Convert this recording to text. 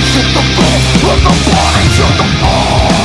Into the ball, on the ball, into the ball